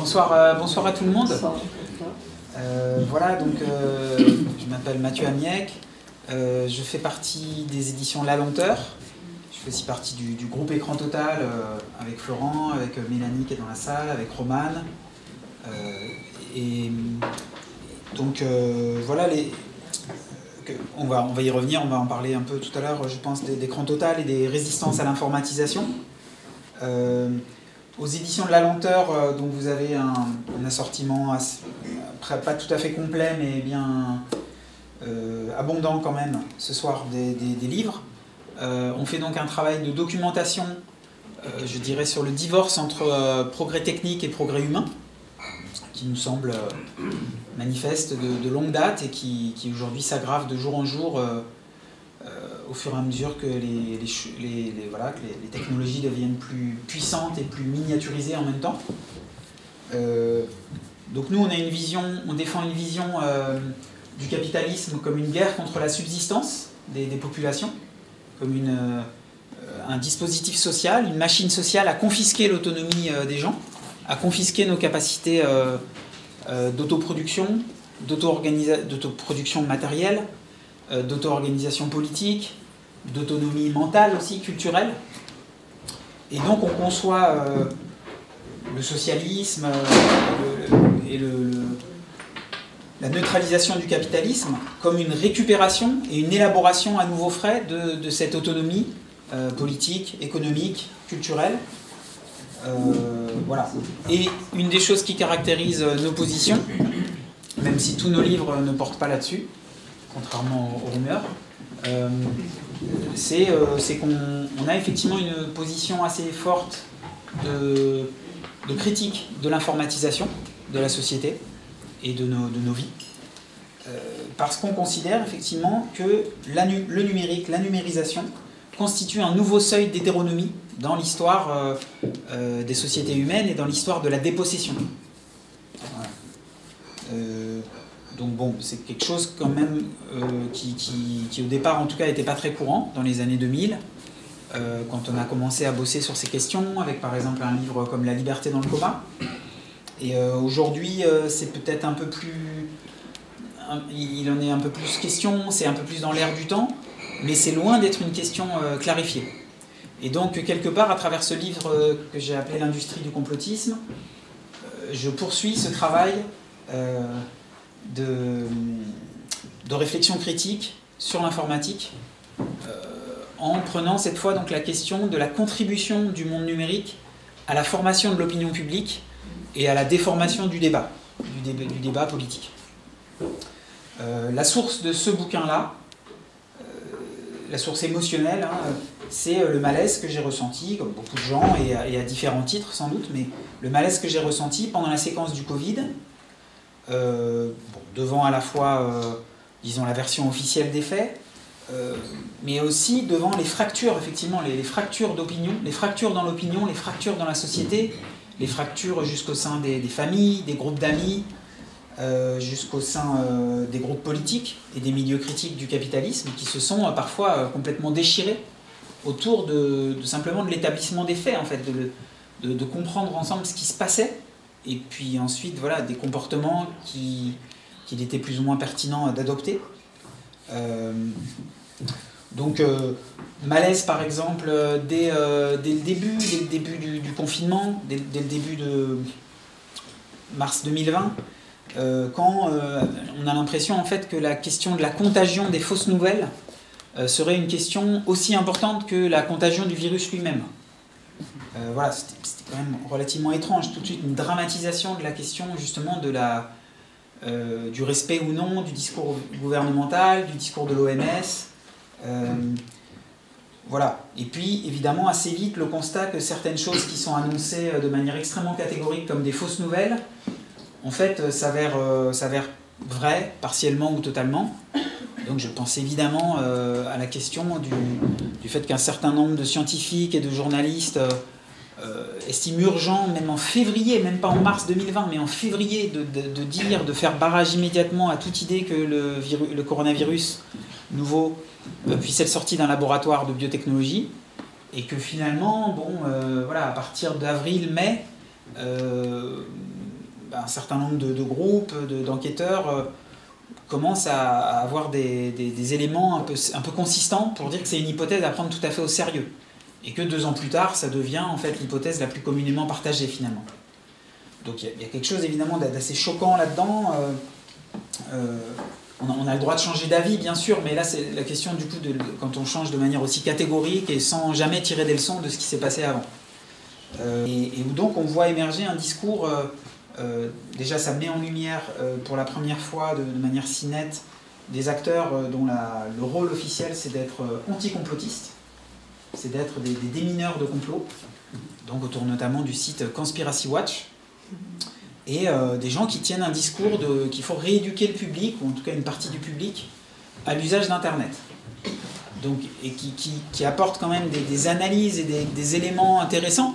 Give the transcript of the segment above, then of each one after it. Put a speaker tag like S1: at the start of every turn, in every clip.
S1: Bonsoir, euh, bonsoir à tout le monde. Euh, voilà, donc euh, je m'appelle Mathieu Amiec. je fais partie des éditions La Lenteur. Je fais aussi partie du, groupe Écran Total avec Florent, avec Mélanie qui est dans la salle, avec Romane. et donc voilà, les, on, va, on va y revenir, on va en parler un peu tout à l'heure, je pense, d'Écran Total et des résistances à l'informatisation. Aux éditions de la lenteur, euh, donc vous avez un, assortiment pas tout à fait complet, mais bien euh, abondant quand même ce soir des, livres. Euh, on fait donc un travail de documentation, je dirais, sur le divorce entre progrès technique et progrès humain, qui nous semble manifeste de, longue date et qui aujourd'hui s'aggrave de jour en jour au fur et à mesure que les, voilà, les, technologies deviennent plus puissantes et plus miniaturisées en même temps. Euh, donc nous, on a une vision, on défend une vision euh, du capitalisme comme une guerre contre la subsistance des, populations, comme une, euh, un dispositif social, une machine sociale à confisquer l'autonomie des gens, à confisquer nos capacités d'autoproduction, d'autoproduction matérielle, d'auto-organisation politique, d'autonomie mentale aussi, culturelle. Et donc on conçoit euh, le socialisme euh, et la neutralisation du capitalisme comme une récupération et une élaboration à nouveau frais de, cette autonomie euh, politique, économique, culturelle. voilà. Et une des choses qui caractérise nos positions, même si tous nos livres ne portent pas là-dessus, contrairement aux rumeurs, euh, c'est qu'on a effectivement une position assez forte de, critique de l'informatisation de la société et de nos, vies. Euh, parce qu'on considère effectivement que le numérique, la numérisation, constitue un nouveau seuil d'hétéronomie dans l'histoire euh, des sociétés humaines et dans l'histoire de la dépossession. Donc bon, c'est quelque chose quand même euh, qui, au départ en tout cas n'était pas très courant dans les années 2000, euh, quand on a commencé à bosser sur ces questions, avec par exemple un livre comme La liberté dans le coma. Et euh, aujourd'hui, c'est peut-être un peu plus... il en est un peu plus question, c'est un peu plus dans l'air du temps, mais c'est loin d'être une question clarifiée. Et donc, quelque part, à travers ce livre que j'ai appelé L'industrie du complotisme, je poursuis ce travail de, réflexion critique sur l'informatique, euh, en prenant cette fois donc la question de la contribution du monde numérique à la formation de l'opinion publique et à la déformation du débat, du, débat, politique. Euh, la source de ce bouquin-là, euh, la source émotionnelle, hein, c'est le malaise que j'ai ressenti, comme beaucoup de gens, et à, différents titres sans doute, mais le malaise que j'ai ressenti pendant la séquence du Covid, euh, devant à la fois, euh, disons, la version officielle des faits, euh, mais aussi devant les fractures, effectivement, les, fractures d'opinion, les fractures dans l'opinion, les fractures dans la société, les fractures jusqu'au sein des, familles, des groupes d'amis, jusqu'au sein des groupes politiques et des milieux critiques du capitalisme qui se sont parfois complètement déchirés autour de, simplement de l'établissement des faits, en fait, de, comprendre ensemble ce qui se passait et puis ensuite voilà, des comportements qu'il qui était plus ou moins pertinent d'adopter. Euh, donc euh, malaise par exemple dès, euh, dès, le début, dès le début du, confinement, dès, le début de mars 2020, quand on a l'impression en fait que la question de la contagion des fausses nouvelles serait une question aussi importante que la contagion du virus lui-même. Voilà, c'était quand même relativement étrange. Tout de suite, une dramatisation de la question justement euh, du respect ou non du discours gouvernemental, du discours de l'OMS. Euh, voilà. Et puis, évidemment, assez vite, le constat que certaines choses qui sont annoncées euh, de manière extrêmement catégorique comme des fausses nouvelles, en fait, s'avèrent vraies, partiellement ou totalement. Donc je pense évidemment à la question du, fait qu'un certain nombre de scientifiques et de journalistes euh, estime urgent, même en février, même pas en mars 2020, mais en février, de, dire, de faire barrage immédiatement à toute idée que le, coronavirus nouveau euh, puisse être sorti d'un laboratoire de biotechnologie, et que finalement, bon, euh, voilà, à partir d'avril, mai, bah, un certain nombre de, groupes, d'enquêteurs commencent à, avoir des, éléments un peu, un peu consistants pour dire que c'est une hypothèse à prendre tout à fait au sérieux. Et que deux ans plus tard, ça devient en fait l'hypothèse la plus communément partagée finalement. Donc il y, a quelque chose évidemment d'assez choquant là-dedans. on, a, le droit de changer d'avis, bien sûr, mais là c'est la question du coup de, quand on change de manière aussi catégorique et sans jamais tirer des leçons de ce qui s'est passé avant. Euh, et, où donc on voit émerger un discours, euh, euh, déjà ça met en lumière pour la première fois de, manière si nette des acteurs dont le rôle officiel c'est d'être anti-complotistes, c'est d'être des, démineurs de complot, donc autour notamment du site Conspiracy Watch, et des gens qui tiennent un discours qu'il faut rééduquer le public, ou en tout cas une partie du public, à l'usage d'Internet. Donc, et qui, qui, apportent quand même des, analyses et des éléments intéressants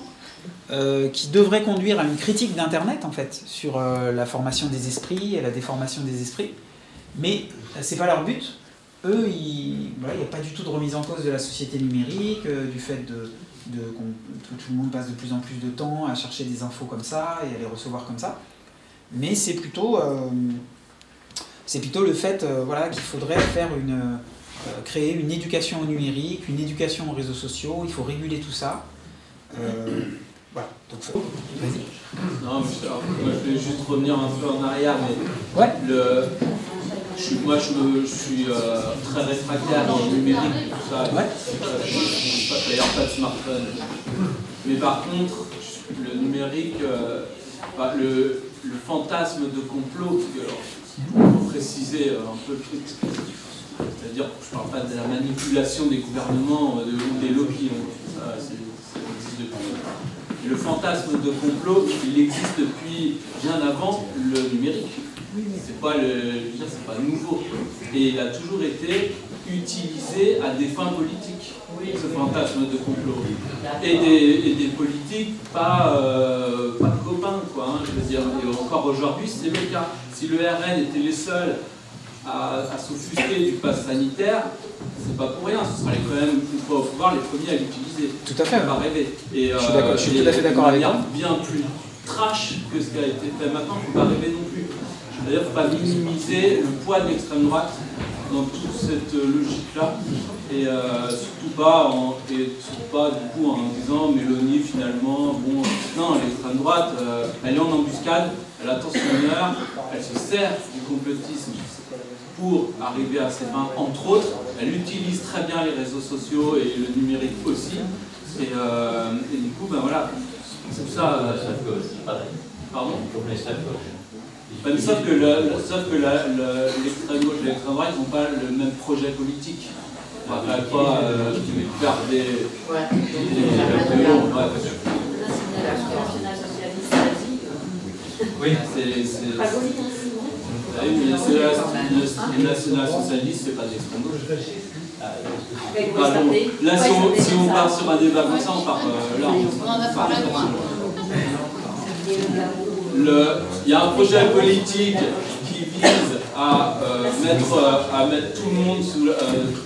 S1: euh, qui devrait conduire à une critique d'Internet, en fait, sur euh, la formation des esprits et la déformation des esprits. Mais euh, c'est pas leur but. Eux, il n'y a pas du tout de remise en cause de la société numérique, du fait de, que tout le monde passe de plus en plus de temps à chercher des infos comme ça et à les recevoir comme ça. Mais c'est plutôt, plutôt le fait voilà, qu'il faudrait faire une, créer une éducation au numérique, une éducation aux réseaux sociaux, il faut réguler tout ça. Donc
S2: vas-y. Non, moi je vais juste revenir un peu en arrière, mais
S1: ouais.
S2: le, je, moi je, suis euh, très réfractaire dans le numérique, tout ça. Ouais. Euh, D'ailleurs pas de smartphone. Mais par contre, le numérique, euh, le, le, fantasme de complot, pour préciser un peu le truc, c'est-à-dire que je ne parle pas de la manipulation des gouvernements ou des lobbies, hein. ça, le fantasme de complot, il existe depuis bien avant le numérique. C'est pas, le, c'est pas nouveau. Et il a toujours été utilisé à des fins politiques, ce fantasme de complot. Et des, politiques pas, euh, pas copains, quoi. Hein, je veux dire. Et encore aujourd'hui, c'est le cas. Si le RN était les seuls à, à s'offusquer du pass sanitaire, c'est pas pour rien, ce sera quand même, une fois au pouvoir, les premiers à l'utiliser.
S1: Tout à fait.
S2: Pas rêver.
S1: Et, je suis, euh, je suis tout à fait d'accord avec toi.
S2: bien plus trash que ce qui a été fait maintenant, il ne faut pas rêver non plus. D'ailleurs, il ne faut pas minimiser le poids de l'extrême droite dans toute cette logique-là. Et euh, surtout, pas en, et surtout pas du coup en disant Mélanie finalement, bon, non, l'extrême droite, euh, elle est en embuscade, elle attend son heure, elle se sert du complotisme pour arriver à ses fins, entre autres. Elle utilise très bien les réseaux sociaux et le numérique aussi. Et, euh, du coup, ben voilà, c'est ça. Euh, Pardon ben, sauf que l'extrême gauche et l'extrême droite n'ont pas le même projet politique. On va pas euh, faire des. Ouais. des, des oui, c'est. Pas. Là, si on, part sur un débat comme ça, on part euh, là. Il y a un projet politique qui vise à, euh, mettre, euh, à mettre tout le monde sous, euh,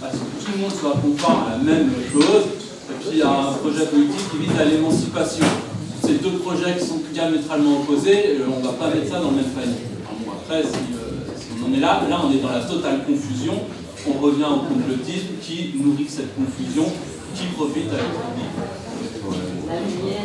S2: à ce que tout le monde soit conforme à la même chose. Et puis il y a un projet politique qui vise à l'émancipation. Ces deux projets qui sont diamétralement opposés, on ne va pas mettre ça dans le même panier. si, on est là, là on est dans la totale confusion, on revient au complotisme qui nourrit cette confusion, qui profite à la
S3: La lumière.